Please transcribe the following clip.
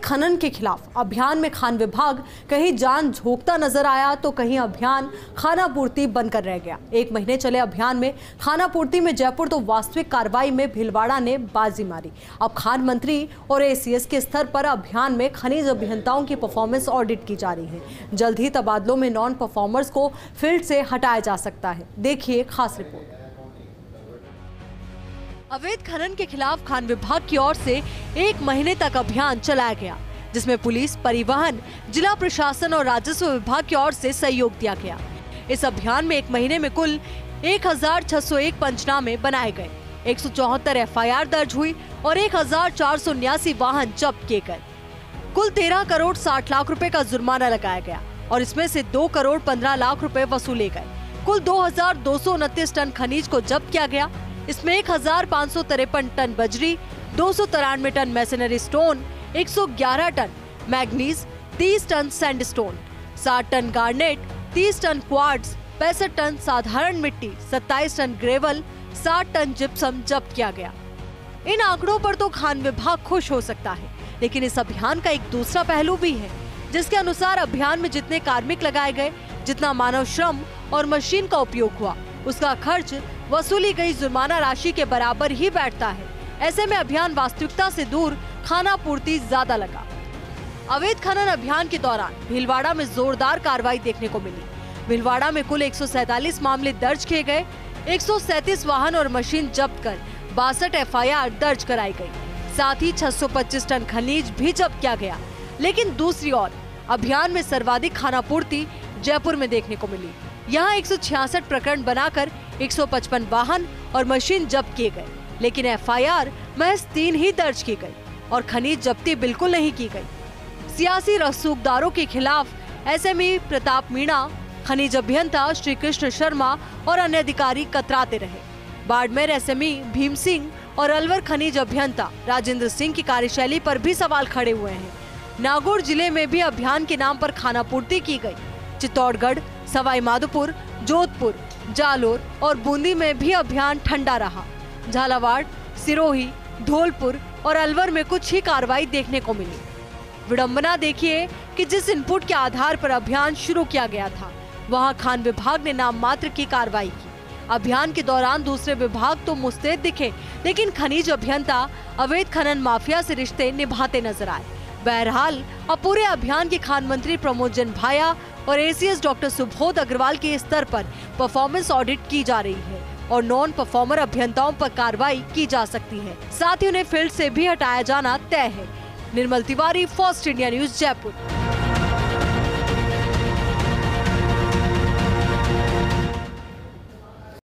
खनन के खिलाफ अभियान में खान विभाग कहीं जान झोंकता नज़र आया तो कहीं अभियान खाना पूर्ति बनकर रह गया। एक महीने चले अभियान में खाना पूर्ति में जयपुर तो वास्तविक कार्रवाई में भीलवाड़ा ने बाजी मारी। अब खान मंत्री और एसीएस के स्तर पर अभियान में खनिज अभियंताओं की परफॉर्मेंस ऑडिट की जा रही है। जल्द ही तबादलों में नॉन परफॉर्मर्स को फ़ील्ड से हटाया जा सकता है। देखिए खास रिपोर्ट। अवैध खनन के खिलाफ खान विभाग की ओर से एक महीने तक अभियान चलाया गया जिसमें पुलिस परिवहन जिला प्रशासन और राजस्व विभाग की ओर से सहयोग दिया गया। इस अभियान में एक महीने में कुल 1,601 पंचनामे बनाए गए एक एफ़ दर्ज हुई और एक वाहन जब्त किए गए। कुल 13 करोड़ 60 लाख रुपए का जुर्माना लगाया गया और इसमें से 2 करोड़ 15 लाख रुपए वसूले गए। कुल दो हज़ार दो सौ उनतीस टन खनिज को जब्त किया गया इसमें एक हज़ार पाँच सौ तिरपन टन बजरी, दो सौ तिरानवे ton masonry stone 111 ton manganese 30 ton sandstone 60 ton garnet 30 ton quartz पैंसठ टन साधारण मिट्टी 27 टन ग्रेवल 60 टन जिप्सम जब्त किया गया। इन आंकड़ों पर तो खान विभाग खुश हो सकता है, लेकिन इस अभियान का एक दूसरा पहलू भी है, जिसके अनुसार अभियान में जितने कार्मिक लगाए गए, जितना मानव श्रम और मशीन का उपयोग हुआ उसका खर्च वसूली गई जुर्माना राशि के बराबर ही बैठता है। ऐसे में अभियान वास्तविकता से दूर, खाना पूर्ति ज़्यादा लगा। अवैध खनन अभियान के दौरान भीलवाड़ा में जोरदार कार्रवाई देखने को मिली। भीलवाड़ा में कुल एक मामले दर्ज किए गए। एक वाहन और मशीन जब्त कर बासठ एफ़ दर्ज कराई गई। साथ ही 625 टन खनिज भी जब्त किया गया। लेकिन दूसरी ओर, अभियान में सर्वाधिक खाना पूर्ति जयपुर में देखने को मिली। यहाँ एक सौ छियासठ प्रकरण बनाकर 155 वाहन और मशीन जब्त किए गए, लेकिन एफआईआर महज तीन ही दर्ज की गई और खनिज जब्ती बिल्कुल नहीं की गई। सियासी रसूखदारों के खिलाफ एसएमई प्रताप मीणा, खनिज अभियंता श्री कृष्ण शर्मा और अन्य अधिकारी कतराते रहे। बाड़मेर एसएमई भीम सिंह और अलवर खनिज अभियंता राजेंद्र सिंह की कार्यशैली पर भी सवाल खड़े हुए हैं। नागौर ज़िले में भी अभियान के नाम पर खाना पूर्ति की गई। चित्तौड़गढ़ सवाई माधोपुर, जोधपुर, जालोर और बूंदी में भी अभियान ठंडा रहा। झालावाड़, सिरोही, धौलपुर और अलवर में कुछ ही कार्रवाई देखने को मिली। विडंबना देखिए कि जिस इनपुट के आधार पर अभियान शुरू किया गया था, वहाँ खान विभाग ने नाम मात्र की कार्रवाई की। अभियान के दौरान दूसरे विभाग तो मुस्तैद दिखे, लेकिन खनिज अभियंता, अवैध खनन माफिया से रिश्ते निभाते नज़र आए। बहरहाल अब पूरे अभियान के खान मंत्री प्रमोद जन भाया और एसीएस डॉक्टर सुबोध अग्रवाल के स्तर पर परफॉर्मेंस ऑडिट की जा रही है और नॉन परफॉर्मर अभियंताओं पर कार्रवाई की जा सकती है। साथ ही उन्हें फ़ील्ड से भी हटाया जाना तय है। Nirmal Tiwari first India news Jaipur.